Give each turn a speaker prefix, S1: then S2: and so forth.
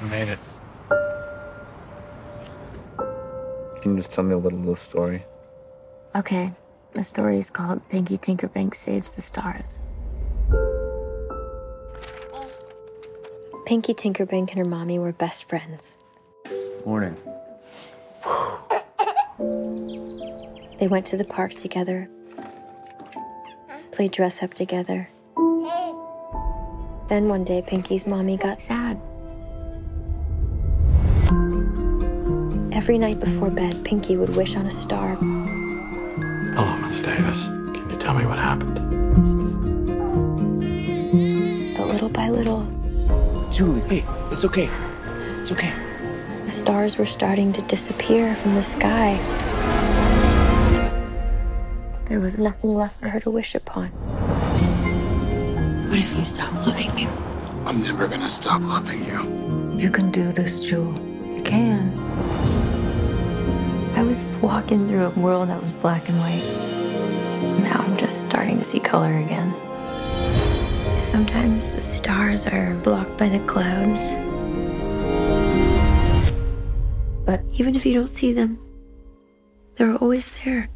S1: I made it.
S2: Can you just tell me a little of the story?
S3: Okay, the story is called Pinky Tinkerbank Saves the Stars. Pinky Tinkerbank and her mommy were best friends.
S2: Morning.
S3: They went to the park together, played dress up together. Then one day, Pinky's mommy got sad. Every night before bed, Pinky would wish on a star.
S1: Hello, Miss Davis. Can you tell me what happened?
S3: But little by little,
S2: Julie, hey, it's okay. It's okay.
S3: the stars were starting to disappear from the sky. There was nothing left for her to wish upon.
S4: What if you stop loving me?
S1: I'm never gonna stop loving you.
S4: You can do this, Jewel. You can.
S3: I was walking through a world that was black and white. Now I'm just starting to see color again. Sometimes the stars are blocked by the clouds. But even if you don't see them, they're always there.